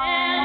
And